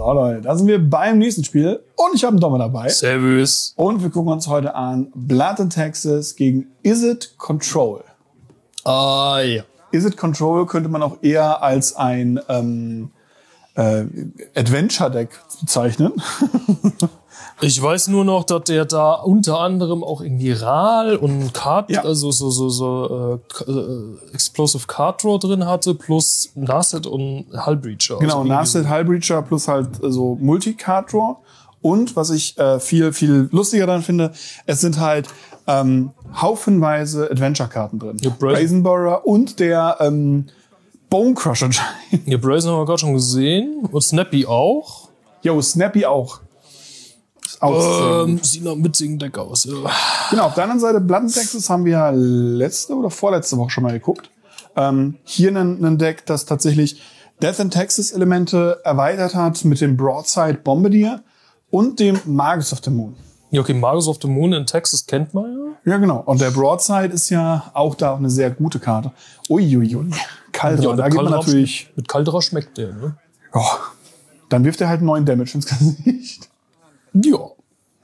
So Leute, da sind wir beim nächsten Spiel und ich habe einen Dommer dabei. Servus. Und wir gucken uns heute an Blood in Texas gegen Is It Control. Ah, ja. Is It Control könnte man auch eher als ein ähm, äh, Adventure-Deck bezeichnen. Ich weiß nur noch, dass der da unter anderem auch irgendwie RAL und Card, Ja. also so, so, so äh, äh, Explosive Card Draw drin hatte, plus Nasset und Hullbreacher. Genau, also Nasted Hullbreacher plus halt äh, so Multi-Card-Draw. Und was ich äh, viel, viel lustiger daran finde, es sind halt ähm, haufenweise Adventure-Karten drin. Ja, Brazen- Brazen Borrower und der ähm, Bone Crusher Giant. Ja, Brazen haben wir gerade schon gesehen. Und Snappy auch. Yo, Snappy auch. Auch Ähm, sieht nach einem witzigen Deck aus. Ja. Genau, auf der anderen Seite Blood and Texas haben wir ja letzte oder vorletzte Woche schon mal geguckt. Ähm, hier ein, Deck, das tatsächlich Death and Texas Elemente erweitert hat mit dem Broadside Bombardier und dem Magus of the Moon. ja, okay, Magus of the Moon in Texas kennt man ja. Ja, genau. Und der Broadside ist ja auch da eine sehr gute Karte. Uiuiui. Kaldra, Ja, da geht man Kaldra- natürlich. Mit Caldera schmeckt der, ne? Oh, dann wirft er halt neun Damage ins Gesicht. Ja.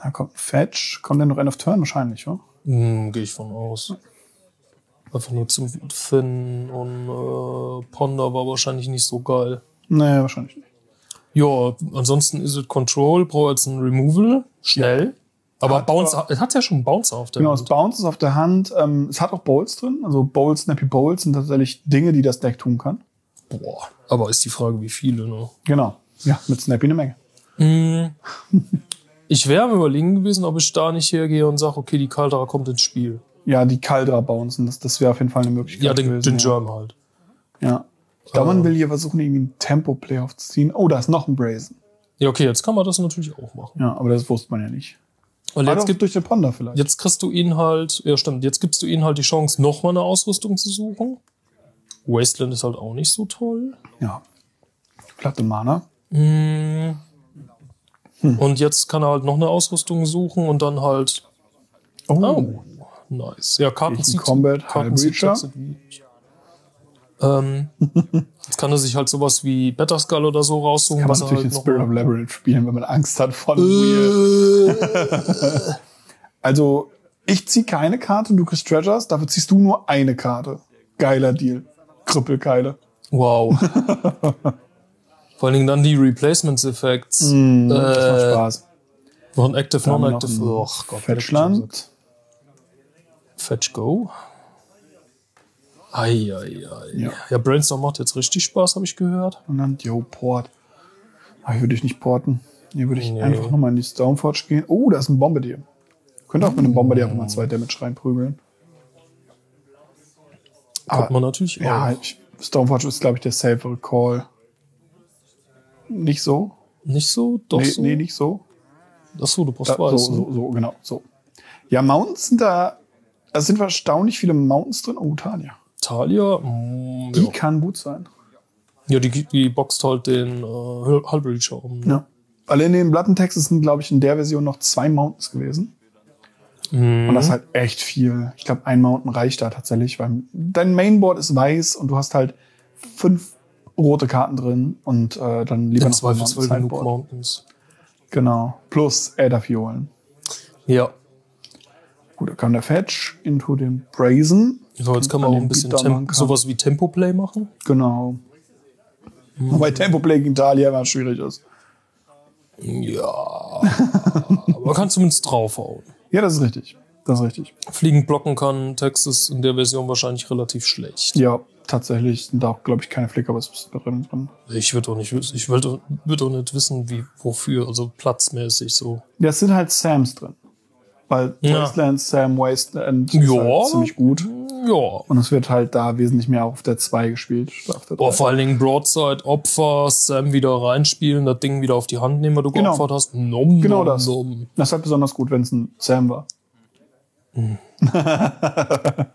Da kommt ein Fetch. Kommt der noch End of Turn wahrscheinlich, ja? Hm, Gehe ich von aus. Einfach nur zum Finn und äh, Ponder war wahrscheinlich nicht so geil. Nee, wahrscheinlich nicht. Ja, ansonsten ist es Control, braucht jetzt ein Removal, schnell. Aber Hat Bounce, es hat ja schon einen Bouncer auf der Genau, es Hand. Bounce ist auf der Hand. Ähm, es hat auch Bowls drin. Also Bowls, Snappy Bowls sind tatsächlich Dinge, die das Deck tun kann. Boah, aber ist die Frage, wie viele, ne? Genau. Ja, mit Snappy eine Menge. Ich wäre überlegen gewesen, ob ich da nicht hergehe und sage, okay, die Caldera kommt ins Spiel. Ja, die Kaldra bouncen, das, das wäre auf jeden Fall eine Möglichkeit. Ja, den, gewesen, den ja. Germ halt. Ja. Ich glaube, man will hier versuchen, irgendwie einen Tempo-Play aufzuziehen. Oh, da ist noch ein Brazen. Ja, okay, jetzt kann man das natürlich auch machen. Ja, aber das wusste man ja nicht. Weil jetzt, gibt, durch den Panda vielleicht. jetzt kriegst du ihn halt, ja stimmt, jetzt gibst du ihnen halt die Chance, nochmal eine Ausrüstung zu suchen. Wasteland ist halt auch nicht so toll. Ja. Platte Mana. Mm. Und jetzt kann er halt noch eine Ausrüstung suchen und dann halt. Oh. Oh, nice. Ja, Karten zieht. Combat Karten zieht ähm, jetzt kann er sich halt sowas wie Better Skull oder so raussuchen, Kann man was natürlich halt den noch Spirit of Labyrinth spielen, wenn man Angst hat vor Wheel. Also, ich zieh keine Karte, du kriegst Treasures, dafür ziehst du nur eine Karte. Geiler Deal. Krüppelkeile. Wow. Vor allen Dingen dann die Replacements Effects. Das macht äh, Spaß. noch ein Active, Dann noch Non-Active. ein Oh Gott. Fetchland. Fetch Go. Eieiei. Ja. Ja. Brainstorm macht jetzt richtig Spaß, habe ich gehört. Und dann, yo, Port. Ah, hier würde ich nicht porten. Hier würde ich Nee. einfach nochmal in die Stoneforge gehen. Oh, da ist ein Bombardier. Könnte auch mit einem Bombardier einfach mal zwei Damage reinprügeln. Kommt Aber- man natürlich Ja, ich, Stoneforge ist, glaube ich, der safere Call. Nicht so? Nicht so? Doch nee, so? nee, nicht so. Ach so, du brauchst Da, so, weiß. ne? so, so, genau, so. Ja, Mountains sind da, da sind erstaunlich viele Mountains drin. Oh, Tanja. Talia, mm, Die ja. kann gut sein. ja, die, die boxt halt den äh, Hullbreacher um. ne? Ja. Weil in den Plattentexten sind, glaube ich, in der Version noch zwei Mountains gewesen. Mhm. Und das ist halt echt viel. Ich glaube, ein Mountain reicht da tatsächlich, weil dein Mainboard ist weiß und du hast halt fünf rote Karten drin und äh, dann lieber Im noch Zweifelsfall genug. Mountains. Genau. Plus Äderfiolen. Ja. Gut, da kam der Fetch into den Brazen. So, jetzt kann man auch ein bisschen kann. sowas wie Tempo-Play machen. Genau. Wobei Tempo Play gegen Talia immer schwierig ist. Ja. aber man kann zumindest draufhauen. Ja, das ist richtig. Das ist richtig. Fliegen blocken kann Texas in der Version wahrscheinlich relativ schlecht. Ja, tatsächlich sind da auch, glaube ich, keine Flickerbus drin. drin. Ich würde auch nicht wissen, ich würde würd auch nicht wissen, wie, wofür, also platzmäßig so. Ja, es sind halt Sams drin. Weil Ja. Wasteland, Sam, Wasteland ist Ja. halt ziemlich gut. Ja. Und es wird halt da wesentlich mehr auf der 2 gespielt. auf der Boah, 3. vor allen Dingen Broadside, Opfer, Sam wieder reinspielen, das Ding wieder auf die Hand nehmen, weil du Genau. geopfert hast. Nom, Genau nom, das. nom. Das ist halt besonders gut, wenn es ein Sam war. Hm. das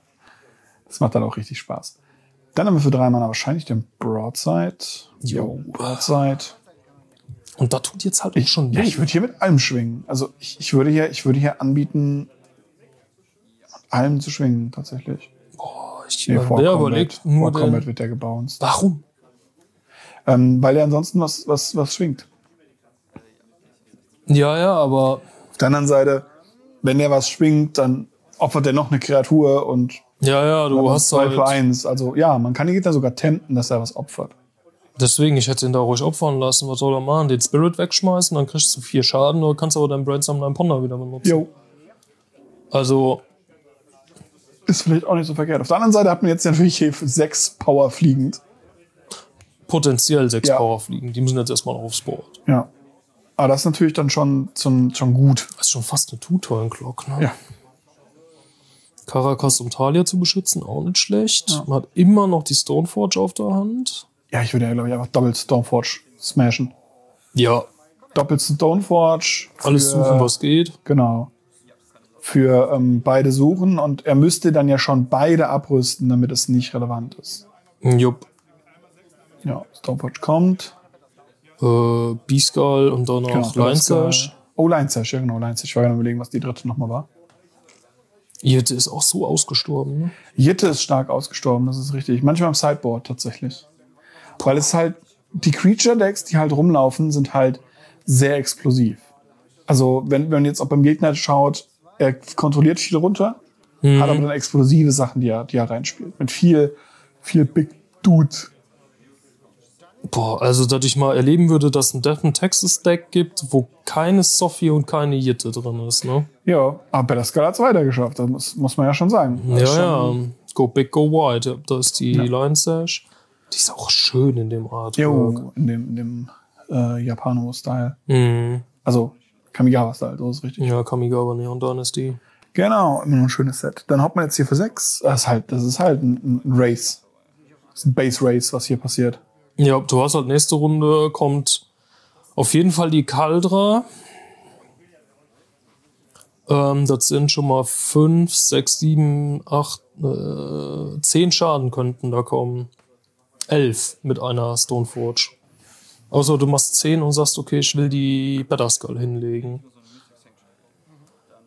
macht dann auch richtig Spaß. Dann haben wir für drei Mana wahrscheinlich den Broadside. Jo. Broadside. Und da tut jetzt halt auch schon Ja, weh. ich würde hier mit allem schwingen. Also ich, ich würde hier, ich würde hier anbieten, mit allem zu schwingen, tatsächlich. Boah, ich Nee, wer vor Combat, überlegt nur vor Combat wird der gebounced. Warum? Ähm, weil er ansonsten was, was, was schwingt. Ja, ja, aber Auf der anderen Seite, wenn der was schwingt, dann opfert er noch eine Kreatur und ja, ja, du hast zwei halt. für eins. Also ja, man kann den Gegner sogar tempten, dass er was opfert. Deswegen, ich hätte ihn da ruhig opfern lassen. Was soll er machen? Den Spirit wegschmeißen, dann kriegst du vier Schaden oder kannst aber deinen Brainstorm und deinen Ponder wieder benutzen. Jo. Also, Ist vielleicht auch nicht so verkehrt. Auf der anderen Seite hat man jetzt natürlich hier sechs Power fliegend. potenziell sechs Ja. Power fliegen. Die müssen jetzt erstmal aufs Board. Ja. Aber das ist natürlich dann schon, schon, schon gut. Das ist schon fast eine Two-Turn-Clock, ne? Ja. Caracas, um Talia zu beschützen, auch nicht schlecht. Man hat immer noch die Stoneforge auf der Hand. Ja, ich würde ja, glaube ich, einfach doppelt Stoneforge smashen. Ja. Doppelt Stoneforge. Alles für- suchen, was geht. Genau. Für ähm, beide suchen und er müsste dann ja schon beide abrüsten, damit es nicht relevant ist. Jupp. Ja, Stoneforge kommt. Äh, Beaskull und dann Genau, noch Line Sash. Oh, Line Sash, ja genau, Line Sash. Ich war gerade überlegen, was die dritte nochmal war. Yeti ist auch so ausgestorben, ne? Jitte ist stark ausgestorben, das ist richtig. Manchmal im Sideboard tatsächlich. Weil es halt, die Creature-Decks, die halt rumlaufen, sind halt sehr explosiv. Also, wenn, wenn man jetzt auch beim Gegner schaut, er kontrolliert viel runter, hat aber dann explosive Sachen, die er, die er reinspielt. Mit viel, viel Big Dude. Boah, also, dass ich mal erleben würde, dass ein Death and Texas Deck gibt, wo keine Sophie und keine Jitte drin ist, ne? Ja, aber Better hat's weiter geschafft, das muss, muss man ja schon sagen. Das Ja, schon- ja. Go big, go wide. Ja, Da ist die Line Sash. Die ist auch schön in dem Artwork. Jo, in dem, in dem äh, Japano-Style. Mhm. Also Kamigawa-Style, so ist richtig. Ja, Kamigawa Neon Dynasty. Genau, immer noch ein schönes Set. Dann haut man jetzt hier für sechs. Das ist halt, das ist halt ein, ein Race. Das ist ein Base Race, was hier passiert. Ja, du hast halt nächste Runde kommt auf jeden Fall die Kaldra. Ähm, das sind schon mal fünf, sechs, sieben, acht, äh, zehn Schaden könnten da kommen. Elf mit einer Stoneforge. Außer du machst zehn und sagst, okay, ich will die Batterskull hinlegen.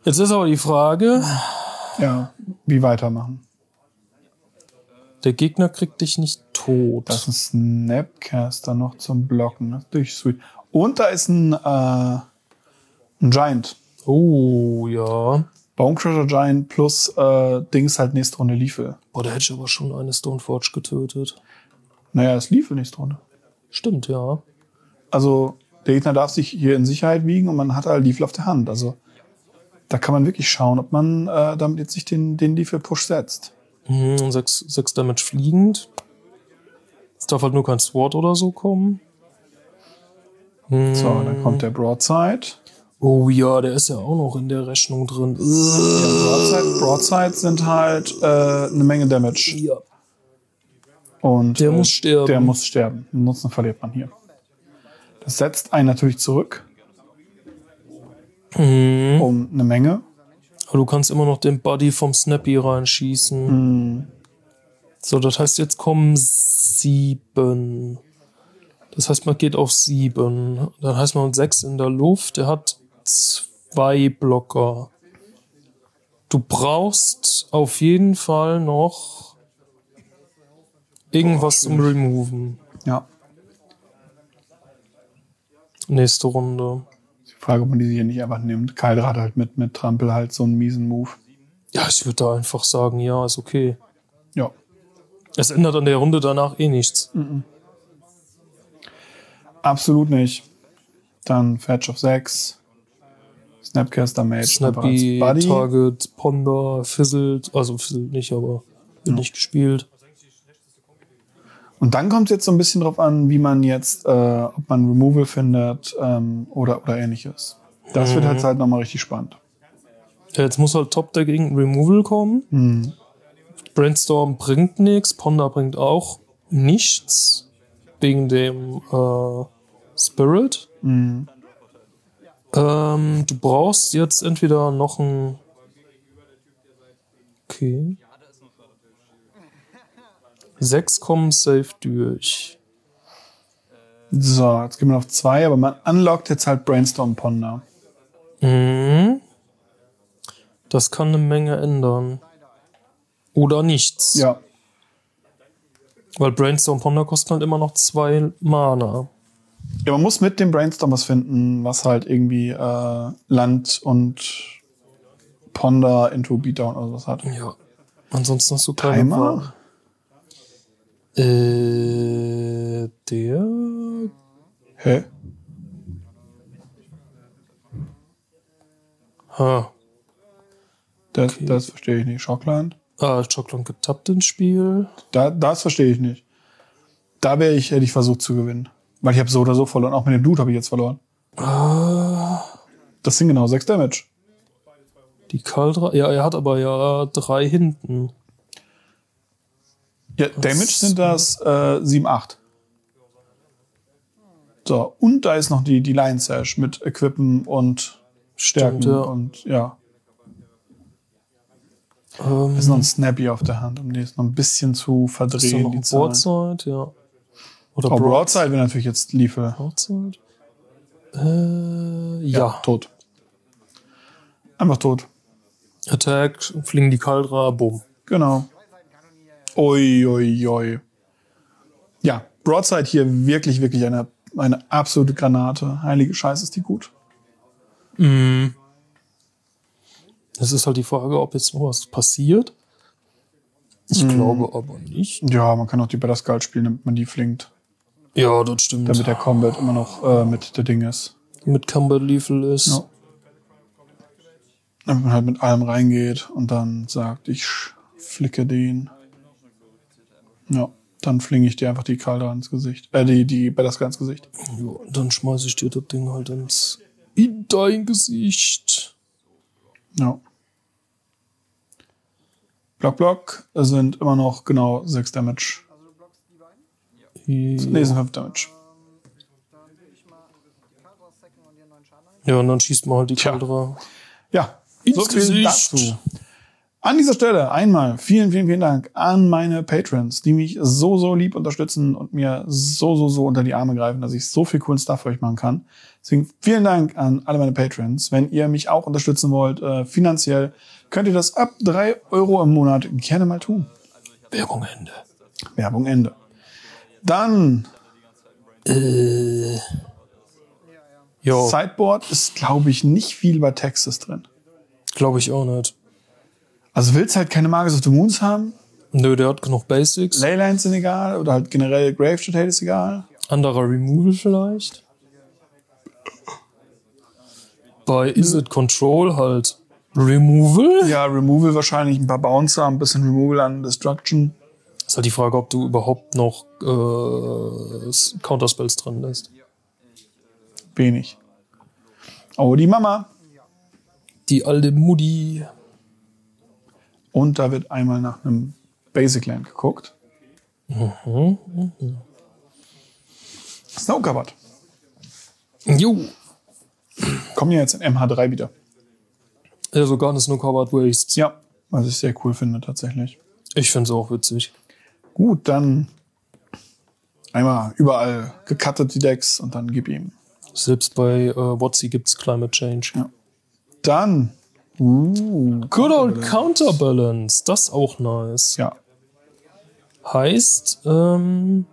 Jetzt ist aber die Frage, Ja, wie weitermachen? Der Gegner kriegt dich nicht tot. Das ist ein Snapcaster noch zum Blocken. Das ist natürlich sweet. Und da ist ein, äh, ein Giant. oh, ja. Bone Crusher Giant plus äh, Dings halt nächste Runde Liefel. Boah, da hätte ich aber schon eine Stoneforge getötet. Naja, ist Liefel nächste Runde. Stimmt, ja. Also der Gegner darf sich hier in Sicherheit wiegen und man hat halt Liefel auf der Hand. Also da kann man wirklich schauen, ob man äh, damit jetzt sich den, den Liefel-Push setzt. Mhm, sechs, sechs Damage fliegend. Es darf halt nur kein Sword oder so kommen. So, dann kommt der Broadside. Oh ja, der ist ja auch noch in der Rechnung drin. Broadside, Broadside sind halt äh, eine Menge Damage. Ja. Und Der äh, muss sterben. Der muss sterben. Nutzen verliert man hier. Das setzt einen natürlich zurück. Mhm. Um eine Menge. Aber du kannst immer noch den Buddy vom Snappy reinschießen. Mhm. So, das heißt, jetzt kommen sieben. Das heißt, man geht auf sieben. Dann heißt man sechs in der Luft. Der hat zwei Blocker. Du brauchst auf jeden Fall noch irgendwas zum Removen. Ja. Nächste Runde. Frage, ob man die hier nicht einfach nimmt. Kaldra hat halt mit, mit Trampel halt so einen miesen Move. Ja, ich würde da einfach sagen, ja, ist okay. Ja. Es ändert an der Runde danach eh nichts. Absolut nicht. Dann Fetch of 6. Snapcaster Mage. Snappy, Buddy. Target, Ponder, Fizzled, also Fizzled nicht, aber wird nicht gespielt. Und dann kommt es jetzt so ein bisschen drauf an, wie man jetzt, äh, ob man Removal findet ähm, oder, oder ähnliches. Das wird halt halt nochmal richtig spannend. Ja, jetzt muss halt Top irgendein Removal kommen. Mhm. Brainstorm bringt nichts, Ponder bringt auch nichts. Wegen dem äh, Spirit. Mhm. Ähm, du brauchst jetzt entweder noch ein. Okay. Sechs kommen safe durch. So, jetzt gehen wir auf zwei, aber man unlockt jetzt halt Brainstorm Ponder. Mhm. Das kann eine Menge ändern. Oder nichts. Ja. Weil Brainstorm Ponder kosten halt immer noch zwei Mana. Ja, man muss mit dem Brainstorm was finden, was halt irgendwie äh, Land und Ponder into Beatdown oder sowas hat. Ja. Ansonsten hast du keine Timer? Äh, der. Hä? Ha. Das, das verstehe ich nicht. Shockland? Ah, Schockland getappt ins Spiel. Da, das verstehe ich nicht. Da wäre ich, hätte ich versucht zu gewinnen. Weil ich habe so oder so verloren. Auch mit dem Dude habe ich jetzt verloren. Ah, Das sind genau sechs Damage. die Kaldra. Ja, er hat aber ja drei hinten. Ja, Damage sind das äh, 7, 8. So, und da ist noch die, die Lion Sash mit Equippen und Stärken Stimmt, ja. und ja. Ähm, Ist noch ein Snappy auf der Hand, um die jetzt noch ein bisschen zu ist verdrehen, noch die ein. Broadside, ja. Oder Oh, Broadside wäre natürlich jetzt liefe. Broadside? Äh, ja. Tot. Einfach tot. Attack, fliegen die Kaldra, bumm. Genau. Oi, oi, oi. Ja, Broadside hier wirklich, wirklich eine, eine absolute Granate. Heilige Scheiße, ist die gut. Mhm. Es ist halt die Frage, ob jetzt noch was passiert. Ich Mhm. glaube aber nicht. Ja, man kann auch die Better Skull spielen, damit man die flinkt. Ja, das stimmt. Damit der Combat immer noch äh, mit der Ding ist. mit Combat Lethal ist. Ja. Damit man halt mit allem reingeht und dann sagt, ich flicke den. Ja, dann flinge ich dir einfach die Kaldra ins Gesicht. Äh, die, die Skull ins Gesicht. Ja, dann schmeiße ich dir das Ding halt ins in dein Gesicht. Ja. Block, Block sind immer noch genau 6 Damage. Nee, sind 5 Damage. Ja, und dann schießt man halt die. Kaldra. Ja, Ins so Gesicht. dazu. An dieser Stelle einmal vielen, vielen, vielen Dank an meine Patrons, die mich so, so lieb unterstützen und mir so, so, so unter die Arme greifen, dass ich so viel coolen Stuff für euch machen kann. Deswegen vielen Dank an alle meine Patrons. Wenn ihr mich auch unterstützen wollt, äh, finanziell, könnt ihr das ab drei Euro im Monat gerne mal tun. Werbung Ende. Werbung Ende. Dann Äh. Ja, Sideboard ist, glaube ich, nicht viel bei Texas drin. glaube ich auch nicht. Also willst halt keine Magus of the Moons haben? Nö, der hat genug Basics. Leylines sind egal oder halt generell Grave Hate ist egal. Anderer Removal vielleicht. Bei Is It Control halt Removal. Ja, Removal wahrscheinlich, ein paar Bouncer, ein bisschen Removal an Destruction. Ist halt die Frage, ob du überhaupt noch äh, Counterspells drin lässt. Wenig. Oh, die Mama. Die alte Mutti. Und da wird einmal nach einem Basic Land geguckt. Snow Covered. Jo. Kommen ja jetzt in MH3 wieder. Ja, sogar eine Snow Covered Wastes. Ja, was ich sehr cool finde tatsächlich. Ich find's auch witzig. Gut, dann einmal überall gecuttet die Decks und dann gib ihm. Selbst bei äh, WotC gibt's Climate Change. Ja. Dann. Uh, Good old Counterbalance. Das auch nice. ja. Heißt, ähm,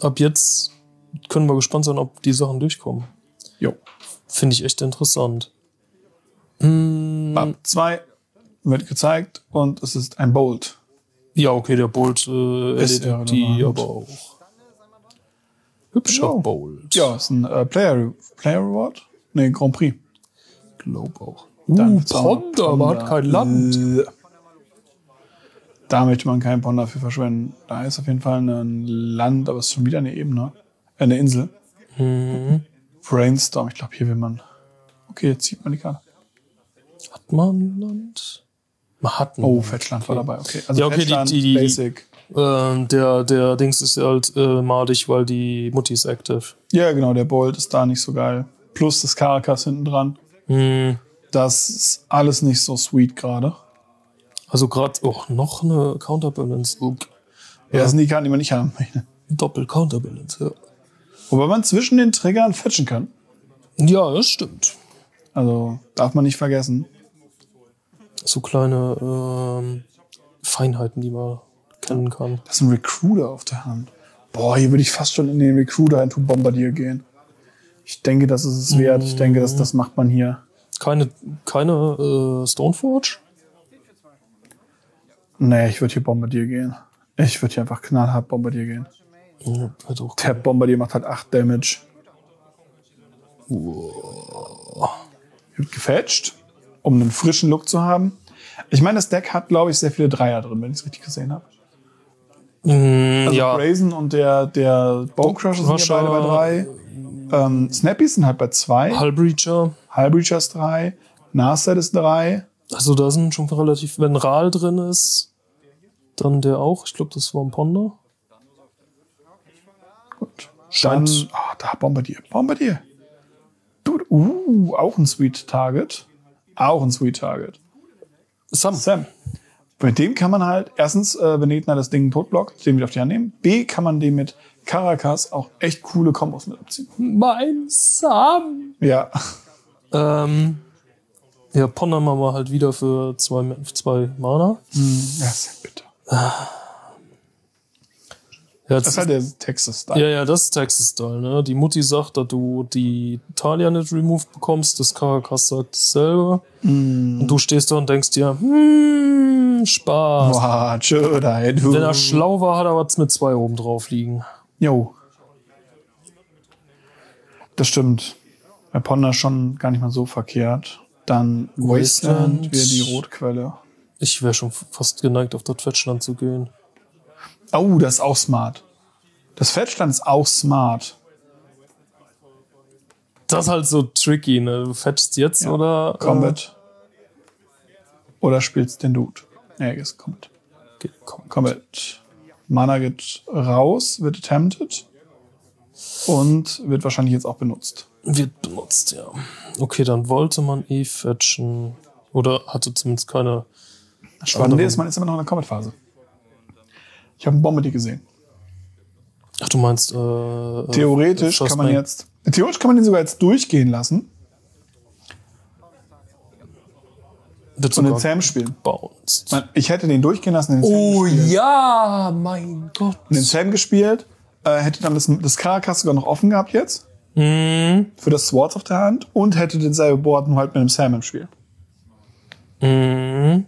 ab jetzt können wir gespannt sein, ob die Sachen durchkommen. Jo. Finde ich echt interessant. Mm, Bab 2 wird gezeigt und es ist ein Bolt. ja, okay, der Bolt äh, Ist erledigt die aber auch. Hübscher Genau. Bolt. Ja, ist ein äh, Player, Player Reward? Nee, Grand Prix. glaub auch. Dann Uh, noch Ponder, man hat kein Land. Äh, Da möchte man keinen Ponder für verschwenden. Da ist auf jeden Fall ein Land, aber es ist schon wieder eine Ebene. Äh, eine Insel. Mhm. Brainstorm, ich glaube, hier will man. Okay, jetzt zieht man die Karte. Hat man Land? Man hat ein Oh, Land. Fetchland war dabei, okay. Also Ja, okay, die- Fetchland, die- die- Basic. Ähm, der, der Dings ist halt äh, madig, weil die Mutti ist active. Ja, genau, der Bolt ist da nicht so geil. Plus das Caracas hinten dran. Hm. Das ist alles nicht so sweet gerade. Also gerade auch noch eine Counterbalance. Uh, Ja, das sind die Karten, die man nicht haben möchte. Doppel Counterbalance, ja. Wobei man zwischen den Triggern fetchen kann. Ja, das stimmt. Also darf man nicht vergessen. So kleine ähm, Feinheiten, die man kennen kann. Das ist ein Recruiter auf der Hand. Boah, hier würde ich fast schon in den Recruiter into Bombardier gehen. Ich denke, das ist es wert. Ich denke, das, das macht man hier. Keine, keine äh, Stoneforge? Nee, ich würde hier Bombardier gehen. Ich würde hier einfach knallhart Bombardier gehen. Ja, wird auch Der Bombardier macht halt 8 Damage. Wird gefetcht, um einen frischen Look zu haben. Ich meine, das Deck hat, glaube ich, sehr viele Dreier drin, wenn ich es richtig gesehen habe. Mm, Also ja, Brazen und der, der Bone Crusher sind ja beide bei drei. Ähm, Snappys sind halt bei zwei. Hullbreacher. Hullbreacher ist drei. Narset ist drei. Also da sind schon relativ, wenn Ral drin ist, dann der auch. Ich glaube, das war ein Ponder. Gut. Dann, ah, da Bombardier. Bombardier. Dude, uh, auch ein Sweet Target. Auch ein Sweet Target. Sam. Sam. Bei dem kann man halt, erstens, äh, wenn Gegner das Ding totblockt, den wieder auf die Hand nehmen. B, kann man dem mit Caracas auch echt coole Kombos mit abziehen. Mein Sam. Ja. Ähm, ja, Ponder machen wir halt wieder für zwei, zwei Mana. Ja, sehr bitter. Ja, Das ist halt der Texas-Style. Ja, ja, das ist Texas-Style, ne? Die Mutti sagt, dass du die Talia nicht removed bekommst, das Caracas sagt dasselbe. Mm. Und du stehst da und denkst dir, hm, Spaß. Boah, du. Wenn er schlau war, hat er was mit zwei oben drauf liegen. Jo. Das stimmt. Bei Ponder schon gar nicht mal so verkehrt. Dann Wasteland, Wasteland. wieder die Rotquelle. Ich wäre schon fast geneigt, auf das Fetchland zu gehen. Oh, das ist auch smart. Das Fettstand ist auch smart. Das ist halt so tricky, ne? Du fetchst jetzt Ja. oder. Combat. Oder spielst den Dude. Nee, ist Combat. Äh, geht, komm. Combat. Mana geht raus, wird attempted. Und wird wahrscheinlich jetzt auch benutzt. Wird benutzt, ja. Okay, dann wollte man eh fetchen. Oder hatte zumindest keine. Spannende ist, man ist immer noch in der Combat-Phase. Ich habe einen Bombe gesehen. Ach, du meinst. Äh, Theoretisch First kann man jetzt, theoretisch kann man den sogar jetzt durchgehen lassen Wird und den Sam spielen. bounced. Man- Ich hätte den durchgehen lassen, den Sam Oh gespielt. ja, mein Gott. Den Sam gespielt, äh, hätte dann das, das Caracas sogar noch offen gehabt jetzt Mhm. für das Swords auf der Hand und hätte denselben Board nur halt mit dem Sam im Spiel. Mhm.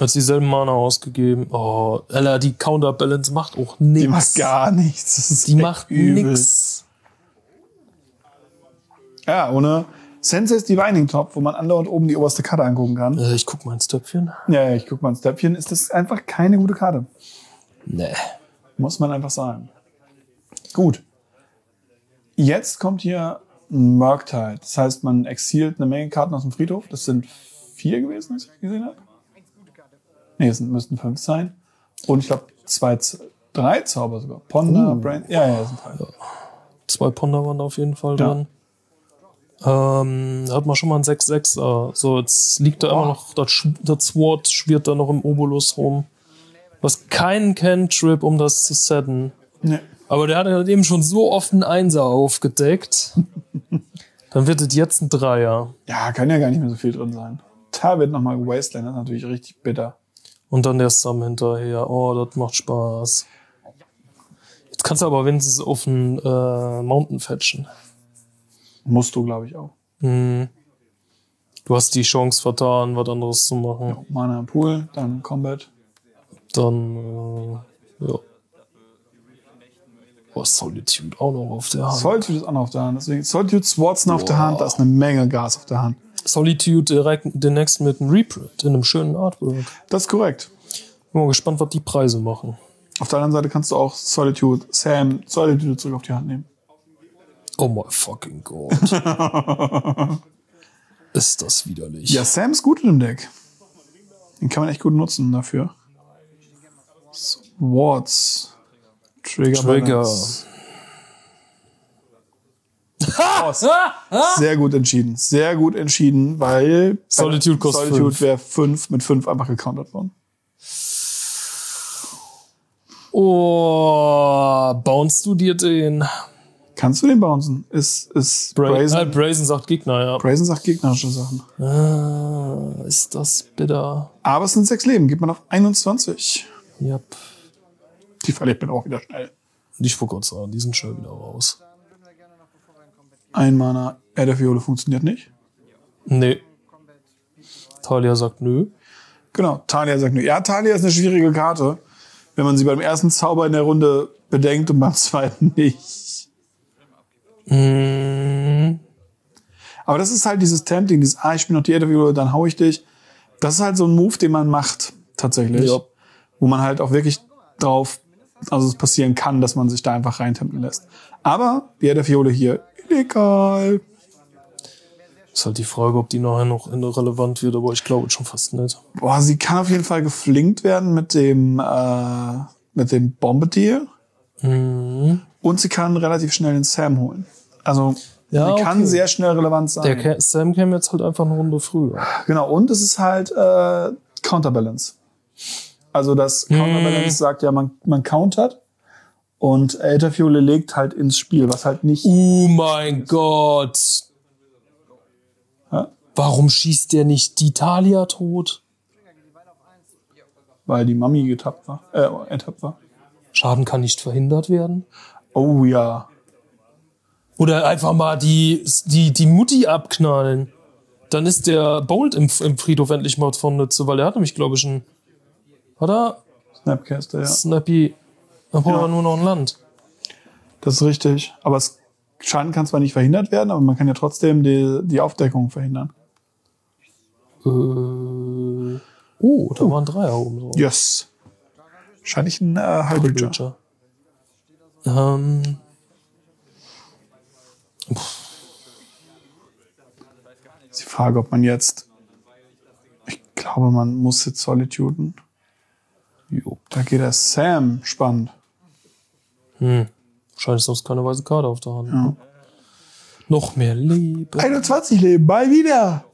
Hat dieselben Mana ausgegeben. Oh, Alter, die Counterbalance macht auch Die nichts. macht gar nichts. Die macht übel. nix. Ja, ohne Sensei's Divining Top, wo man andauernd oben die oberste Karte angucken kann. Äh, ich guck mal ins Töpfchen. Ja, ja, ich guck mal ins Töpfchen. Ist das einfach keine gute Karte. Nee. Muss man einfach sagen. Gut. Jetzt kommt hier ein Murktide. Das heißt, man exilt eine Menge Karten aus dem Friedhof. Das sind vier gewesen, was ich gesehen habe. Nee, es müssten fünf sein. Und ich glaube, zwei, drei Zauber sogar. Ponder, Uh. Brain. Ja, ja, das sind drei. Zwei Ponder waren da auf jeden Fall Ja. drin. Ähm, da hat man schon mal ein 6-6er. So, jetzt liegt da immer noch, das, das Sword schwirrt da noch im Obolus rum. Was keinen Cantrip, um das zu setten. Nee. Aber der hat halt eben schon so oft einen Einser aufgedeckt. Dann wird es jetzt ein Dreier. Ja, kann ja gar nicht mehr so viel drin sein. Da wird nochmal Wasteland. Das ist natürlich richtig bitter. Und dann der Sum hinterher. Oh, das macht Spaß. Jetzt kannst du aber wenigstens auf den äh, Mountain fetchen. Musst du, glaube ich, auch. Hm. Du hast die Chance vertan, was anderes zu machen. Mana im Pool, dann Combat. Dann, äh, ja. Oh, Solitude auch noch auf der Hand. Solitude ist auch noch auf der Hand. Deswegen Solitude Swords noch auf der Hand. Da ist eine Menge Gas auf der Hand. Solitude direkt demnächst mit einem Reprint in einem schönen Artwork. Das ist korrekt. Bin mal gespannt, was die Preise machen. Auf der anderen Seite kannst du auch Solitude, Sam, Solitude zurück auf die Hand nehmen. Oh my fucking God. Ist das widerlich. Ja, Sam ist gut in dem Deck. Den kann man echt gut nutzen dafür. Swords. Trigger. Trigger. Sehr gut entschieden. Sehr gut entschieden, weil Solitude kostet Solitude wäre 5 mit 5 einfach gecountert worden. Oh, bounce du dir den? Kannst du den bouncen? Ist, ist Bra Brazen, Brazen. Äh, Brazen sagt Gegner, ja. Brazen sagt gegnerische Sachen. Ah, ist das bitter. Aber es sind sechs Leben, geht man auf 21. Yep. Die verliert man auch wieder schnell. Ich wollte gerade sagen, die sind schnell wieder raus. Ein Mana Ätherfiole funktioniert nicht. Nee. Talia sagt nö. Genau, Talia sagt nur. Ja, Talia ist eine schwierige Karte, wenn man sie beim ersten Zauber in der Runde bedenkt und beim zweiten nicht. Mm, Aber das ist halt dieses Tempting, dieses, ah, ich bin noch die Ätherfiole, dann hau ich dich. Das ist halt so ein Move, den man macht, tatsächlich. Ja. Wo man halt auch wirklich drauf, also es passieren kann, dass man sich da einfach reintempen lässt. Aber die Ätherfiole hier, illegal. ist halt die Frage, ob die nachher noch relevant wird, aber ich glaube schon fast nicht. Boah, sie kann auf jeden Fall geflinkt werden mit dem, äh, mit dem Bombardier. Mhm. Und sie kann relativ schnell den Sam holen. Also, Ja, sie kann okay. sehr schnell relevant sein. Der Sam käme jetzt halt einfach eine Runde früher. Genau, und es ist halt äh, Counterbalance. Also das Counterbalance sagt ja, man, man countert und Ätherfiole legt halt ins Spiel, was halt nicht. Oh mein Gott. Ja, Warum schießt der nicht die Talia tot? weil die Mami getappt war, äh, enttappt war. Schaden kann nicht verhindert werden. Oh ja. Oder einfach mal die, die, die Mutti abknallen. Dann ist der Bolt im, im Friedhof endlich mal von Nütze, weil er hat nämlich, glaube ich, ein. Hat er? Snapcaster, ja. Snappy. Dann braucht Ja. nur noch ein Land. Das ist richtig. Aber es, Schaden kann zwar nicht verhindert werden, aber man kann ja trotzdem die, die Aufdeckung verhindern. Äh, oh, da war ein Dreier oben drauf. Yes. Wahrscheinlich ein äh. Bridger. Ähm. Ist die Frage, ob man jetzt. Ich glaube, man muss jetzt Solituden. Jo. Da geht der Sam spannend. Hm. Wahrscheinlich sonst keine weiße Karte auf der Hand. Noch mehr Leben. 21 Leben, mal wieder.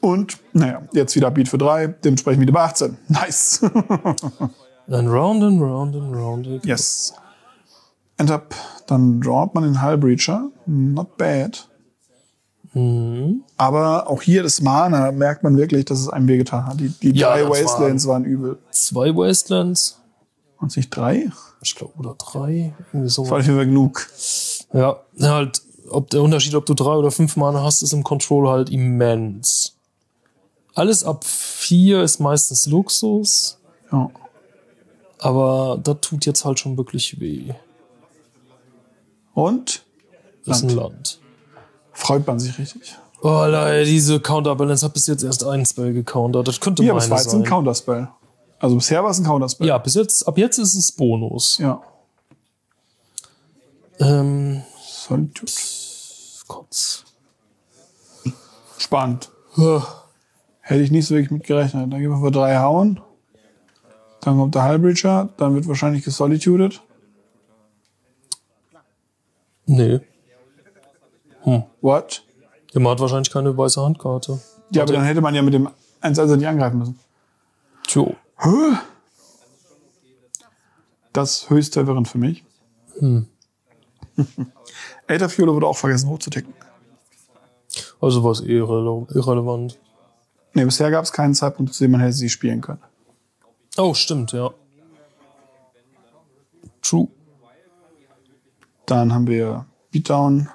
Und, naja, jetzt wieder Beat für drei, dementsprechend wieder bei 18. Nice. Dann round and round and round. yes. Up, dann drawt man den Hull Breacher. Not bad. Mhm. Aber auch hier das Mana merkt man wirklich, dass es einem wehgetan hat. Die, die Ja, drei Wastelands waren übel. Zwei Wastelands. Und nicht drei? Ich glaube, oder drei. Irgendwie so. Jeden Fall genug. Ja, halt, ob der Unterschied, ob du drei oder fünf Mana hast, ist im Control halt immens. Alles ab vier ist meistens Luxus, Ja. aber das tut jetzt halt schon wirklich weh. Und Das ist ein Land. Freut man sich richtig. Oh, leider, diese Counterbalance hat bis jetzt erst einen Spell gecountert. Das könnte Ja, meine es war jetzt sein. ein Counterspell. Also bisher war es ein Counterspell. ja, bis jetzt, ab jetzt ist es Bonus. Ja. Ähm, Solitude. Kotz. Spannend. Hätte ich nicht so wirklich mit gerechnet. Dann gehen wir für drei hauen. Dann kommt der Hullbreacher. Dann wird wahrscheinlich gesolitudet. Nee. What? Der hat wahrscheinlich keine weiße Handkarte. Ja, aber dann hätte man ja mit dem 1 also nicht angreifen müssen. Tjo. Das ist höchst verwirrend für mich. Hm. Ätherfiole wurde auch vergessen hochzuticken. Also war es eh irrele irrelevant. Nee, bisher gab es keinen Zeitpunkt, zu dem man hätte sie spielen können. Oh, stimmt, ja. True. Dann haben wir Beatdown.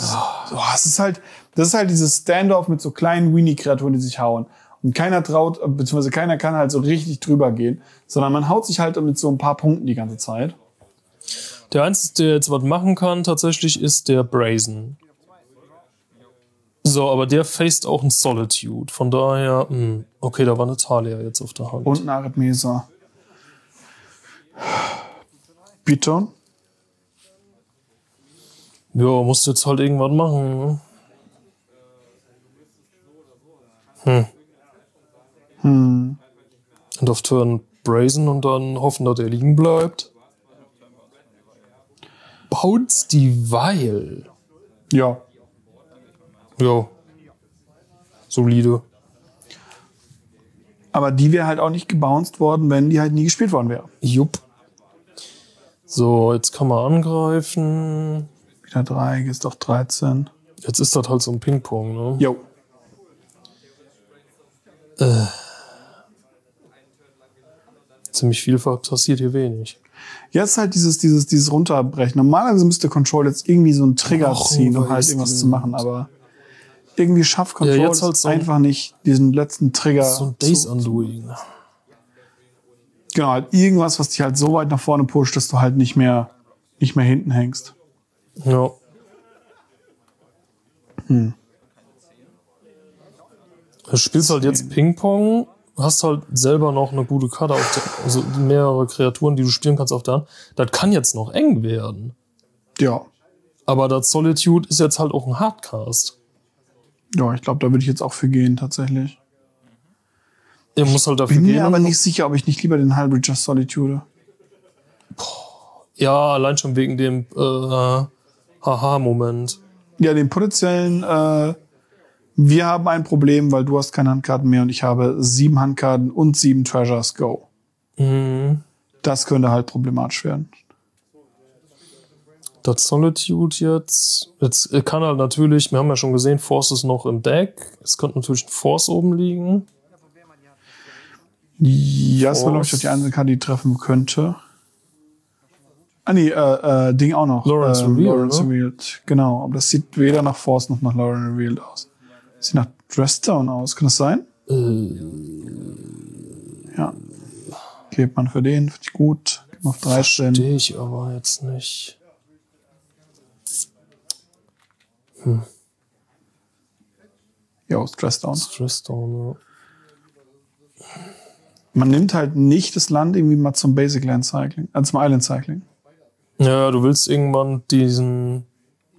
Oh, es ist halt, das ist halt dieses Standoff mit so kleinen Weenie-Kreaturen, die sich hauen. Und keiner traut, beziehungsweise keiner kann halt so richtig drüber gehen, sondern man haut sich halt mit so ein paar Punkten die ganze Zeit. Der einzige, der jetzt was machen kann, tatsächlich, ist der Brazen. So, aber der faced auch ein Solitude. Von daher, mh, okay, da war eine Talia jetzt auf der Hand. Und ein Arithmesa. Beatdown. ja, musst jetzt halt irgendwas machen. Ne? Hm. Hm. Und auf Turn Brazen und dann hoffen, dass der liegen bleibt. Bounce die Weil. Ja. Ja. Solide. Aber die wäre halt auch nicht gebounced worden, wenn die halt nie gespielt worden wäre. Jupp. So, jetzt kann man angreifen. Wieder drei, ist doch 13. Jetzt ist das halt so ein Ping-Pong, ne? Jo. Ziemlich viel passiert hier wenig. Jetzt halt dieses, dieses, dieses Runterbrechen. Normalerweise müsste Control jetzt irgendwie so einen Trigger Och, ziehen, um halt irgendwas zu machen, aber irgendwie schafft Control Ja, jetzt halt so ein- einfach nicht, diesen letzten Trigger. So ein Days Undoing. Genau, halt irgendwas, was dich halt so weit nach vorne pusht, dass du halt nicht mehr, nicht mehr hinten hängst. Ja. Du spielst halt jetzt Ping-Pong, hast halt selber noch eine gute Karte auf der, also mehrere Kreaturen, die du spielen kannst auf der Hand. Das kann jetzt noch eng werden. Ja. Aber das Solitude ist jetzt halt auch ein Hardcast. Ja, ich glaube, da würde ich jetzt auch für gehen, tatsächlich. Er muss halt dafür Bin gehen. mir aber nicht sicher, ob ich nicht lieber den Hybridger Solitude. Ja, allein schon wegen dem äh, Haha-Moment. Ja, den potenziellen, äh, wir haben ein Problem, weil du hast keine Handkarten mehr und ich habe sieben Handkarten und sieben Treasures Go. Mhm. Das könnte halt problematisch werden. Das Solitude jetzt. Jetzt äh, kann halt natürlich, wir haben ja schon gesehen, Force ist noch im Deck. Es könnte natürlich ein Force oben liegen. Ja, das war, glaube ich, doch die einzige Karte, die treffen könnte. Ah, nee, äh, äh, Ding auch noch. Lawrence ähm, Revealed, Lawrence ne? Revealed. Genau, aber das sieht weder nach Force noch nach Lawrence Revealed aus. Das sieht nach Dressdown aus. Kann das sein? Äh, Ja. Klebt man für den, finde ich gut. Gib mal auf 13. Verstehe ich aber jetzt nicht. Ja, ist Dressdown. Stressdown, Man nimmt halt nicht das Land irgendwie mal zum Basic Land Cycling, äh, zum Island Cycling. ja. Du willst irgendwann diesen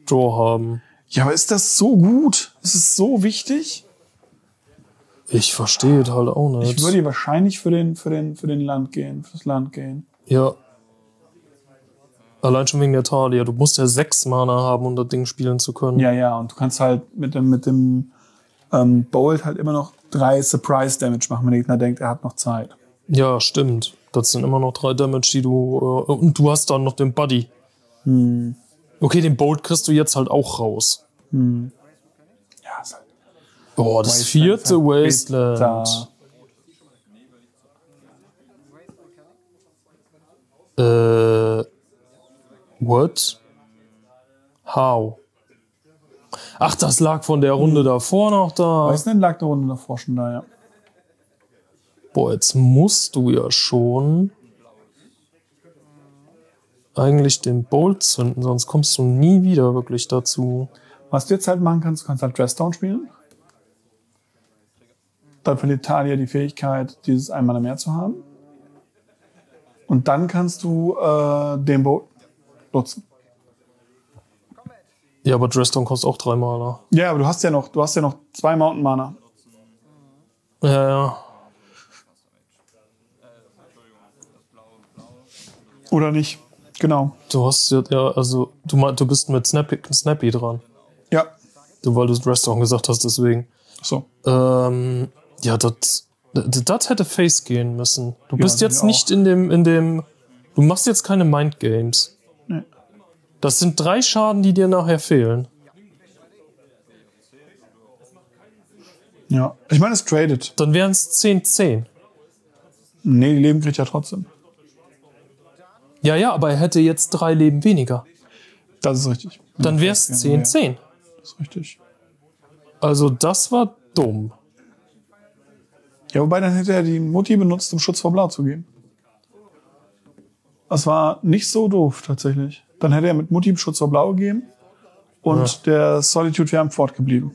Draw haben. Ja, aber ist das so gut? Ist es so wichtig? Ich verstehe es halt auch nicht. Ich würde wahrscheinlich für den, für den, für den Land gehen, fürs Land gehen. ja. Allein schon wegen der Talia. Du musst ja sechs Mana haben, um das Ding spielen zu können. Ja, ja, und du kannst halt mit dem, mit dem ähm, Bolt halt immer noch drei Surprise Damage machen, wenn der Gegner denkt, er hat noch Zeit. Ja, stimmt. Das sind immer noch drei Damage, die du. Äh, und du hast dann noch den Buddy. Hm. Okay, den Bolt kriegst du jetzt halt auch raus. Ja, ist halt Boah, das Wasteland vierte halt Wasteland. bitter. Äh. What? How? Ach, das lag von der Runde davor noch da. Wasteland lag eine Runde davor schon da, ja. Boah, jetzt musst du ja schon eigentlich den Bolt zünden, sonst kommst du nie wieder wirklich dazu. Was du jetzt halt machen kannst, du kannst halt Dressdown spielen. Dann verliert Talia die Fähigkeit, dieses einmal mehr zu haben. Und dann kannst du äh, den Boot nutzen. Ja, aber Dressdown kostet auch drei Mana. Ja, aber du hast ja noch, du hast ja noch zwei Mountain Mana. Ja, ja. Oder nicht? Genau. Du hast ja, ja also, du, du bist mit Snappy, Snappy dran. Ja. Du, weil du Dressdown gesagt hast, deswegen. So. Ähm, ja, das, das hätte Face gehen müssen. Du Ja, bist jetzt nicht in dem, in dem, du machst jetzt keine Mind Games. Nee. Das sind drei Schaden, die dir nachher fehlen. Ja. Ich meine, es tradet. Dann wären es 10-10. Nee, die Leben kriegt ja trotzdem. Ja, ja, aber er hätte jetzt drei Leben weniger. Das ist richtig. Dann wäre es Ja, 10-10. Das ist richtig. Also das war dumm. Ja, wobei dann hätte er die Mutti benutzt, um Schutz vor Blau zu geben. Das war nicht so doof, tatsächlich. Dann hätte er mit Mutti Schutz vor Blau gegeben und der Solitude wäre am Fort geblieben.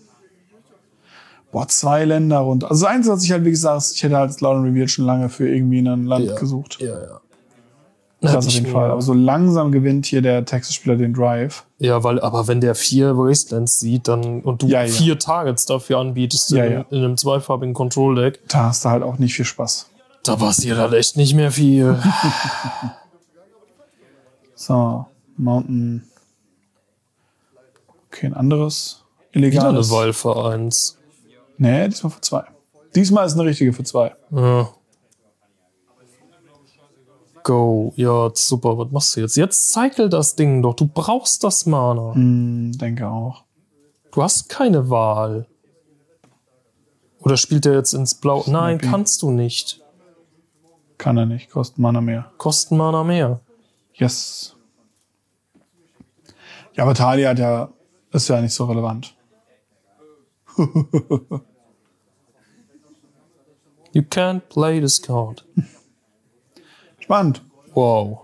Boah, zwei Länder runter. Also das Einzige, was ich halt, wie gesagt, ich hätte halt Lauren Reveal schon lange für irgendwie ein Land Ja. gesucht. Ja, ja. Das auf jeden Fall. Aber so langsam gewinnt hier der Texas-Spieler den Drive. Ja, weil, aber wenn der vier Wastelands sieht, dann und du Ja, ja. vier Targets dafür anbietest Ja, in, ja. in einem zweifarbigen Control-Deck, Da hast du halt auch nicht viel Spaß. da passiert halt echt nicht mehr viel. So, Mountain. Okay, ein anderes. Wieder eine Illegales. Wahl für eins. Nee, diesmal für zwei. Diesmal ist eine richtige für zwei. Ja. Go. Ja, super. Was machst du jetzt? Jetzt cycle das Ding doch. Du brauchst das Mana. Hm, denke auch. Du hast keine Wahl. Oder spielt er jetzt ins Blau? Nein, kannst du nicht. Kann er nicht, kostet Mana mehr. Kosten Mana mehr. Yes. Ja, aber Talia hat ja, ist ja nicht so relevant. You can't play this card. Spannend. Wow.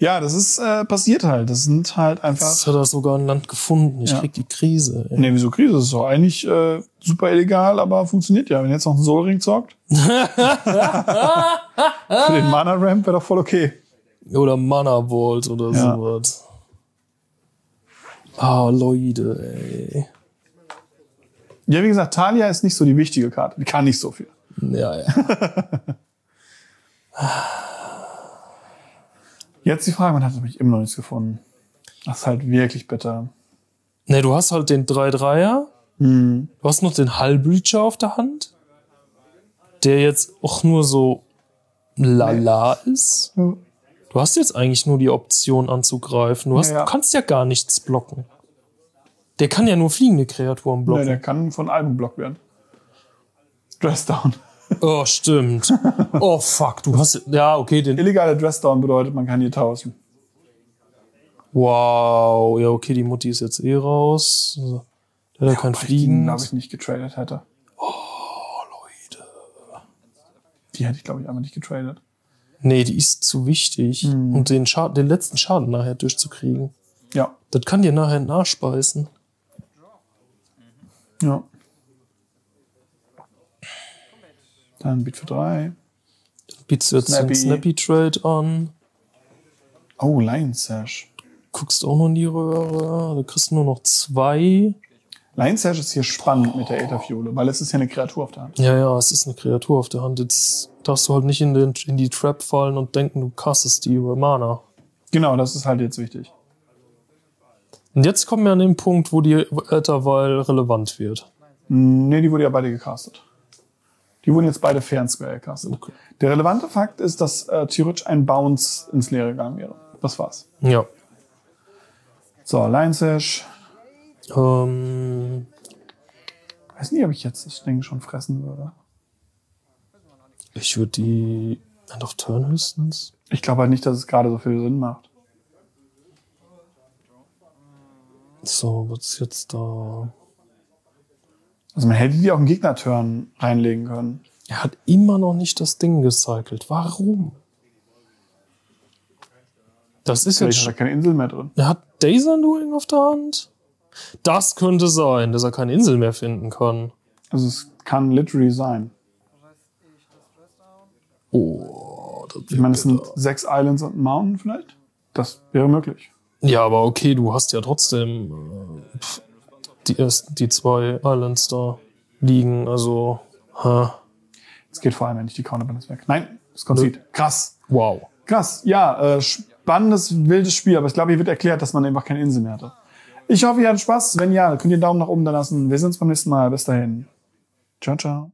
Ja, das ist äh, passiert halt. Das sind halt einfach. Jetzt hat er sogar ein Land gefunden. Ich Ja. krieg die Krise. Ey. Nee, wieso Krise? Das ist doch eigentlich äh, super illegal, aber funktioniert ja. Wenn jetzt noch ein Soulring zockt. Für den Mana Ramp wäre doch voll okay. Oder Mana Vault oder Ja. sowas. Ah, Leute, ey. Ja, wie gesagt, Talia ist nicht so die wichtige Karte. Die kann nicht so viel. Ja, ja. Jetzt die Frage, man hat nämlich immer noch nichts gefunden. Das ist halt wirklich bitter. Ne, du hast halt den 3-3er. Hm. Du hast noch den Hullbreacher auf der Hand. Der jetzt auch nur so lala ist. Du hast jetzt eigentlich nur die Option anzugreifen. Du, hast, Ja, ja. du kannst ja gar nichts blocken. Der kann ja nur fliegende Kreaturen Nee, blocken. der kann von Alben blockt werden. Dress Down. Oh, stimmt. Oh, fuck. Du hast. Ja, okay, den. Illegale Dress Down bedeutet, man kann hier tauschen. Wow. Ja, okay, die Mutti ist jetzt eh raus. Der hat ja, die, Fliegen. glaube ich, nicht getradet hätte. Oh, Leute. Die hätte ich, glaube ich, einfach nicht getradet. Nee, die ist zu wichtig. Hm. Und den, Schaden, den letzten Schaden nachher durchzukriegen. Ja. Das kann dir nachher nachspeisen. Ja. Dann Beat für drei. Bietest du jetzt Snappy. den Snappy Trade an. Oh, Lion Sash. Guckst auch noch in die Röhre. Du kriegst nur noch zwei. Lion Sash ist hier spannend mit der Ätherfiole, weil es ist ja eine Kreatur auf der Hand. Ja, ja, es ist eine Kreatur auf der Hand. Jetzt darfst du halt nicht in, den, in die Trap fallen und denken, du castest die über Mana. Genau, das ist halt jetzt wichtig. Und jetzt kommen wir an den Punkt, wo die Ätherweil relevant wird. Nee, die wurde ja beide gecastet. Die wurden jetzt beide fair and square gecastet. Okay. Der relevante Fakt ist, dass äh, theoretisch ein Bounce ins Leere gegangen wäre. Das war's. Ja. So, Lion Sash. Ähm, Weiß nicht, ob ich jetzt das Ding schon fressen würde. Ich würde die End of Turn höchstens. Ich glaube halt nicht, dass es gerade so viel Sinn macht. So, was ist jetzt da? Also man hätte die auch im Gegner-Turn reinlegen können. Er hat immer noch nicht das Ding gecycelt. Warum? Das ist Vielleicht jetzt. hat er keine Insel mehr drin. Er hat Days Undoing auf der Hand? Das könnte sein, dass er keine Insel mehr finden kann. Also es kann literally sein. Oh, das Ich meine, es sind sechs Islands und ein Mountain vielleicht. Das wäre möglich. Ja, aber okay, du hast ja trotzdem äh, pf, die, ersten, die zwei Islands da liegen. Also, hä? Es geht vor allem, wenn nicht die Counterbalance weg. Nein, das Concede. Krass. wow. Krass. Ja, äh, spannendes, wildes Spiel. Aber ich glaube, hier wird erklärt, dass man einfach keine Insel mehr hatte. Ich hoffe, ihr hattet Spaß. Wenn ja, könnt ihr einen Daumen nach oben da lassen. Wir sehen uns beim nächsten Mal. Bis dahin. Ciao, ciao.